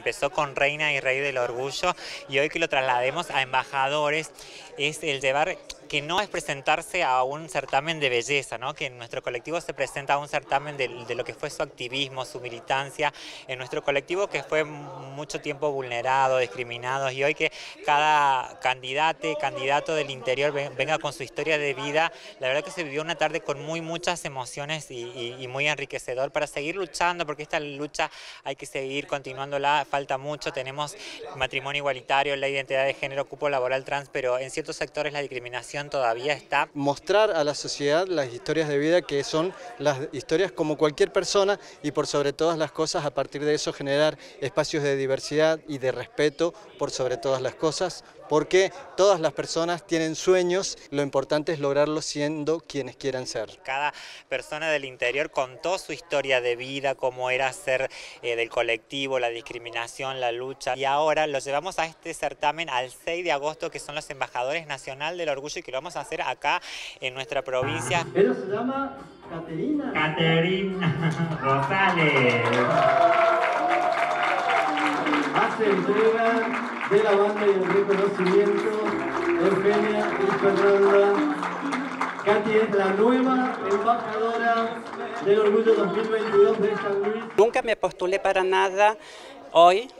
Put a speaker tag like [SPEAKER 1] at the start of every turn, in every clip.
[SPEAKER 1] empezó con Reina y Rey del Orgullo y hoy que lo traslademos a embajadores es el llevar que no es presentarse a un certamen de belleza, ¿no? que en nuestro colectivo se presenta a un certamen de, lo que fue su activismo, su militancia, en nuestro colectivo que fue mucho tiempo vulnerado, discriminado y hoy que cada candidato, candidato del interior venga con su historia de vida, la verdad que se vivió una tarde con muy muchas emociones y, muy enriquecedor para seguir luchando, porque esta lucha hay que seguir continuándola, falta mucho, tenemos matrimonio igualitario, la identidad de género, cupo laboral trans, pero en ciertos sectores la discriminación todavía está.
[SPEAKER 2] Mostrar a la sociedad las historias de vida que son las historias como cualquier persona y por sobre todas las cosas a partir de eso generar espacios de diversidad y de respeto por sobre todas las cosas porque todas las personas tienen sueños, lo importante es lograrlos siendo quienes quieran ser.
[SPEAKER 1] Cada persona del interior contó su historia de vida, cómo era ser eh, del colectivo, la discriminación, la lucha y ahora lo llevamos a este certamen al 6 de agosto que son los embajadores nacional del orgullo y que lo vamos a hacer acá en nuestra provincia.
[SPEAKER 3] Ella se llama Caterina.
[SPEAKER 1] Caterina Rosales.
[SPEAKER 3] Hace entrega de la banda y el reconocimiento, Eugenia y Fernanda. Katy es la nueva embajadora del Orgullo 2022 de San Luis.
[SPEAKER 4] Nunca me postulé para nada hoy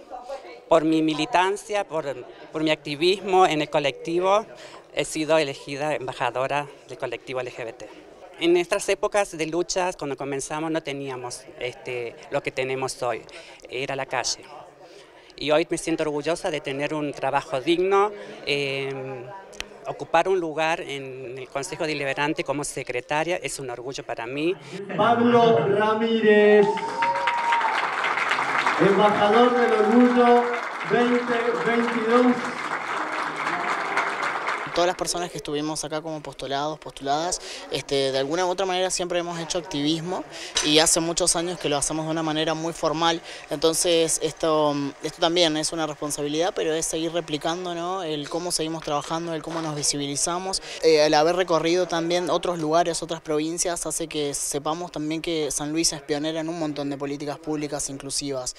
[SPEAKER 4] por mi militancia, por, por mi activismo en el colectivo, he sido elegida embajadora del colectivo LGBT. En nuestras épocas de luchas, cuando comenzamos, no teníamos este, lo que tenemos hoy, era la calle y hoy me siento orgullosa de tener un trabajo digno, em, ocupar un lugar en el Consejo Deliberante como secretaria es un orgullo para mí.
[SPEAKER 3] Pablo Ramírez, embajador del Orgullo 2022
[SPEAKER 5] todas las personas que estuvimos acá como postulados, postuladas, este, de alguna u otra manera siempre hemos hecho activismo y hace muchos años que lo hacemos de una manera muy formal, entonces esto, esto también es una responsabilidad, pero es seguir replicando ¿no? el cómo seguimos trabajando, el cómo nos visibilizamos, eh, el haber recorrido también otros lugares, otras provincias, hace que sepamos también que San Luis es pionera en un montón de políticas públicas inclusivas.